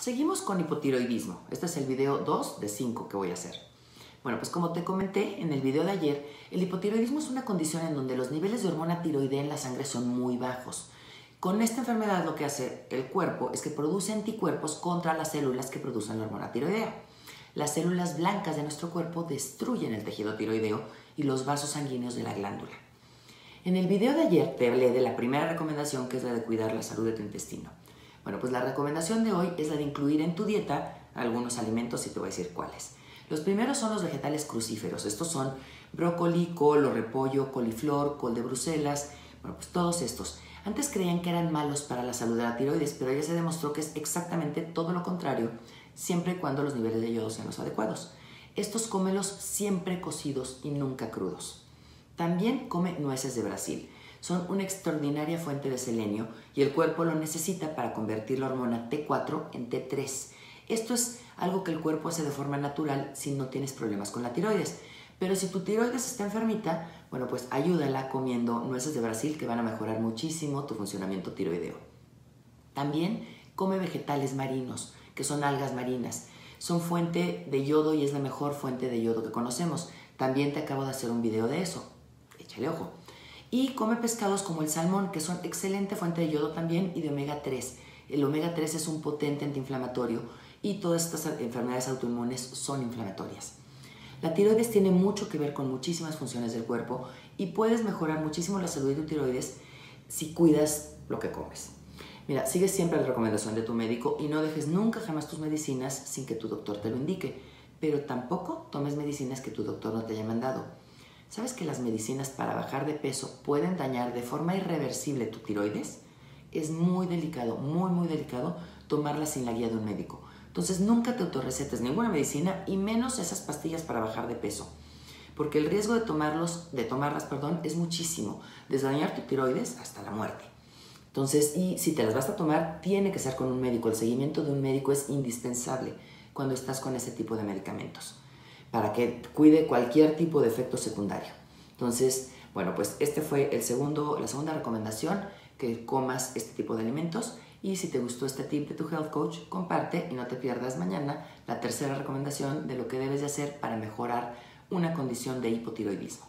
Seguimos con hipotiroidismo. Este es el video 2 de 5 que voy a hacer. Bueno, pues como te comenté en el video de ayer, el hipotiroidismo es una condición en donde los niveles de hormona tiroidea en la sangre son muy bajos. Con esta enfermedad lo que hace el cuerpo es que produce anticuerpos contra las células que producen la hormona tiroidea. Las células blancas de nuestro cuerpo destruyen el tejido tiroideo y los vasos sanguíneos de la glándula. En el video de ayer te hablé de la primera recomendación que es la de cuidar la salud de tu intestino. Bueno, pues la recomendación de hoy es la de incluir en tu dieta algunos alimentos y te voy a decir cuáles. Los primeros son los vegetales crucíferos. Estos son brócoli, col repollo, coliflor, col de Bruselas, bueno, pues todos estos. Antes creían que eran malos para la salud de la tiroides, pero ya se demostró que es exactamente todo lo contrario, siempre y cuando los niveles de yodo sean los adecuados. Estos cómelos siempre cocidos y nunca crudos. También come nueces de Brasil son una extraordinaria fuente de selenio y el cuerpo lo necesita para convertir la hormona T4 en T3. Esto es algo que el cuerpo hace de forma natural si no tienes problemas con la tiroides. Pero si tu tiroides está enfermita, bueno, pues ayúdala comiendo nueces de Brasil que van a mejorar muchísimo tu funcionamiento tiroideo. También come vegetales marinos, que son algas marinas. Son fuente de yodo y es la mejor fuente de yodo que conocemos. También te acabo de hacer un video de eso. Échale ojo. Y come pescados como el salmón, que son excelente fuente de yodo también y de omega 3. El omega 3 es un potente antiinflamatorio y todas estas enfermedades autoinmunes son inflamatorias. La tiroides tiene mucho que ver con muchísimas funciones del cuerpo y puedes mejorar muchísimo la salud de tu tiroides si cuidas lo que comes. Mira, sigue siempre la recomendación de tu médico y no dejes nunca jamás tus medicinas sin que tu doctor te lo indique, pero tampoco tomes medicinas que tu doctor no te haya mandado. ¿Sabes que las medicinas para bajar de peso pueden dañar de forma irreversible tu tiroides? Es muy delicado, muy, muy delicado tomarlas sin la guía de un médico. Entonces nunca te autorrecetes ninguna medicina y menos esas pastillas para bajar de peso. Porque el riesgo de, tomarlos, de tomarlas perdón, es muchísimo, desde dañar tu tiroides hasta la muerte. Entonces, y si te las vas a tomar, tiene que ser con un médico. El seguimiento de un médico es indispensable cuando estás con ese tipo de medicamentos para que cuide cualquier tipo de efecto secundario. Entonces, bueno, pues este fue el segundo, la segunda recomendación, que comas este tipo de alimentos. Y si te gustó este tip de tu health coach, comparte y no te pierdas mañana la tercera recomendación de lo que debes de hacer para mejorar una condición de hipotiroidismo.